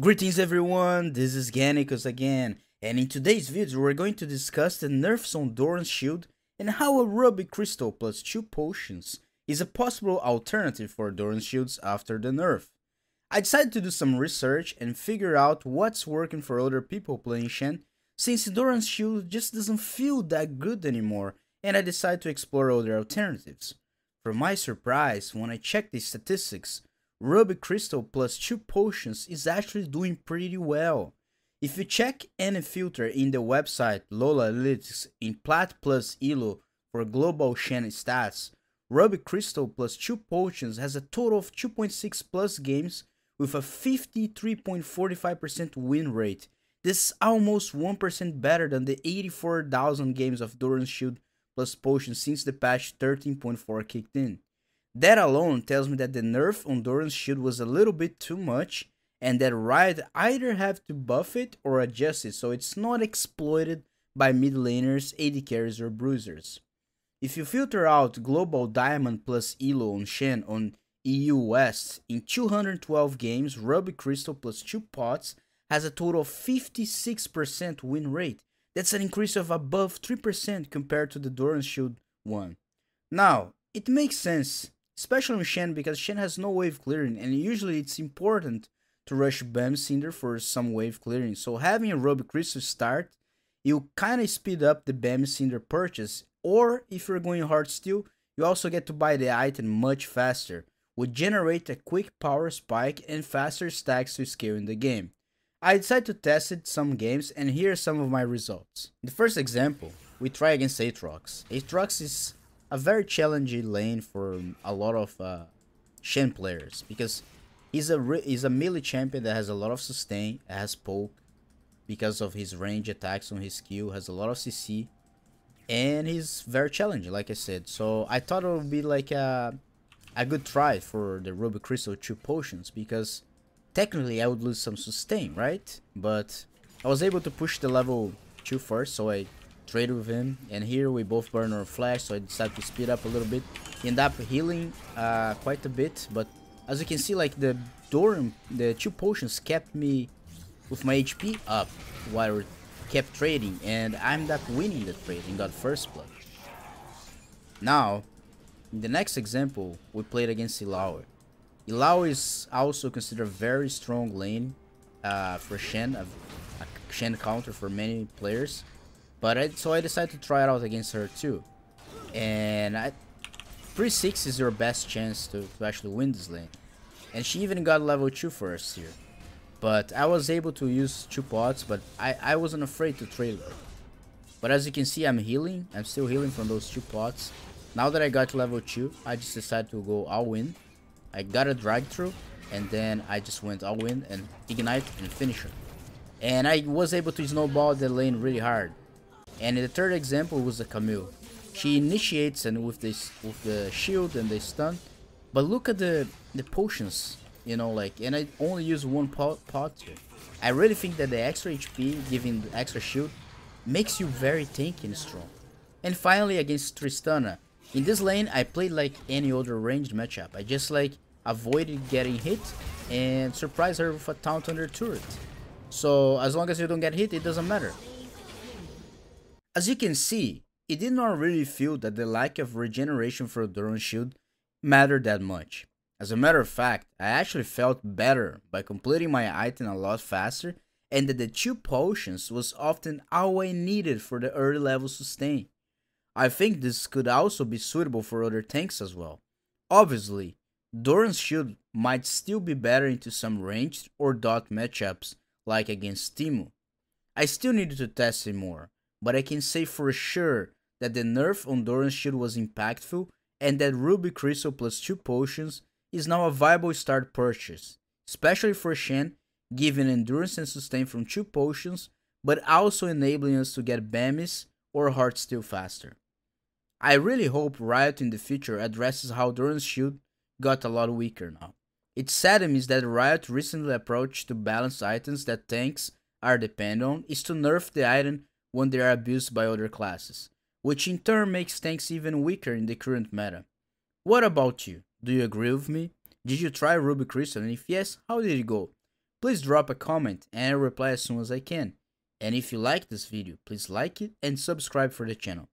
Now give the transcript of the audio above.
Greetings everyone, this is Gannicus again, and in today's video we're going to discuss the nerfs on Doran's shield and how a Ruby Crystal plus 2 potions is a possible alternative for Doran's shields after the nerf. I decided to do some research and figure out what's working for other people playing Shen, since Doran's shield just doesn't feel that good anymore, and I decided to explore other alternatives. For my surprise, when I checked the statistics, Ruby Crystal plus 2 potions is actually doing pretty well. If you check any filter in the website LoLalytics in Plat plus Elo for global Shen stats, Ruby Crystal plus 2 potions has a total of 2.6 plus games with a 53.45% win rate. This is almost 1% better than the 84,000 games of Doran's Shield plus potions since the patch 13.4 kicked in. That alone tells me that the nerf on Doran's shield was a little bit too much and that Riot either have to buff it or adjust it so it's not exploited by mid laners, AD carries or bruisers. If you filter out Global Diamond plus Elo on Shen on EU West, in 212 games, Ruby Crystal plus 2 pots has a total of 56% win rate. That's an increase of above 3% compared to the Doran's Shield one. Now, it makes sense especially on Shen because Shen has no wave clearing and usually it's important to rush Bam Cinder for some wave clearing. So having a Ruby Crystal start, you kind of speed up the Bam Cinder purchase or if you're going Heartsteel, you also get to buy the item much faster, would generate a quick power spike and faster stacks to scale in the game. I decided to test it some games and here are some of my results. The first example, we try against Aatrox. Aatrox is a very challenging lane for a lot of uh, Shen players because he's a he's a melee champion that has a lot of sustain, has poke because of his range attacks on his skill, has a lot of CC, and he's very challenging, like I said. So I thought it would be like a a good try for the Ruby Crystal 2 potions because technically I would lose some sustain, right? But I was able to push the level 2 first, so I trade with him and here we both burn our flash so I decided to speed up a little bit. End up healing uh, quite a bit but as you can see like the Doran the two potions kept me with my HP up while we kept trading and I'm not winning the trade and got first blood. Now in the next example we played against Illaoi Illaoi is also considered a very strong lane uh, for Shen a Shen counter for many players but I, so I decided to try it out against her too. And I, 3-6 is your best chance to, to actually win this lane. And she even got level 2 first here. But I was able to use 2 pots, but I, I wasn't afraid to trade her. But as you can see, I'm healing. I'm still healing from those 2 pots. Now that I got level 2, I just decided to go all-in. I got a drag through, and then I just went all-in and ignite and finish her. And I was able to snowball the lane really hard. And the third example was the Camille. She initiates and with this with the shield and the stun. But look at the the potions, you know, like and I only use one pot here. I really think that the extra HP giving the extra shield makes you very tanky and strong. And finally against Tristana. In this lane I played like any other ranged matchup. I just like avoided getting hit and surprise her with a taunt under turret. So as long as you don't get hit it doesn't matter. As you can see, it did not really feel that the lack of regeneration for Doran's shield mattered that much. As a matter of fact, I actually felt better by completing my item a lot faster and that the two potions was often all I needed for the early level sustain. I think this could also be suitable for other tanks as well. Obviously, Doran's shield might still be better into some ranged or dot matchups like against Teemo. I still needed to test it more, but I can say for sure that the nerf on Doran's shield was impactful and that Ruby Crystal plus 2 potions is now a viable start purchase, especially for Shen, giving endurance and sustain from 2 potions, but also enabling us to get Bami's or Heartsteel faster. I really hope Riot in the future addresses how Doran's shield got a lot weaker now. It saddens me that Riot recently approach to balance items that tanks are dependent on is to nerf the item when they are abused by other classes, which in turn makes tanks even weaker in the current meta. What about you? Do you agree with me? Did you try Ruby Crystal and if yes, how did it go? please drop a comment and I'll reply as soon as I can. And if you like this video, please like it and subscribe for the channel.